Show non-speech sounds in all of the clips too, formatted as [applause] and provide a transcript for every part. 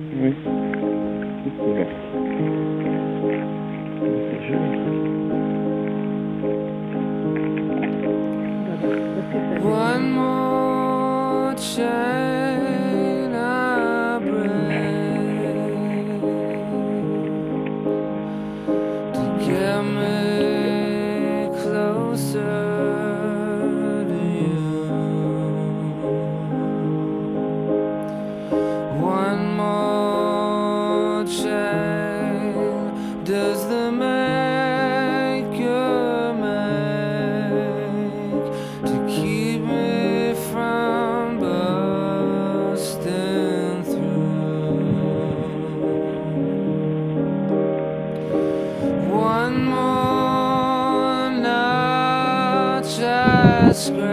Oui. One more chance. One more notch I scratch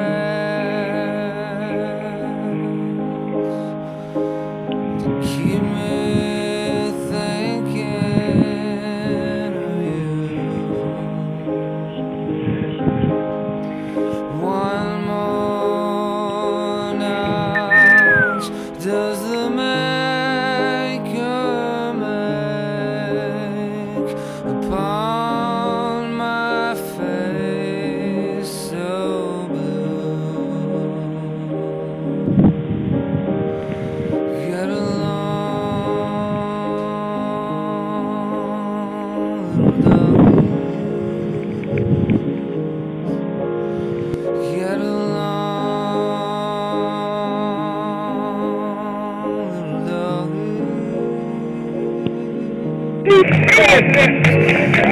to keep me thinking of you. One more notch does the maker along, [laughs]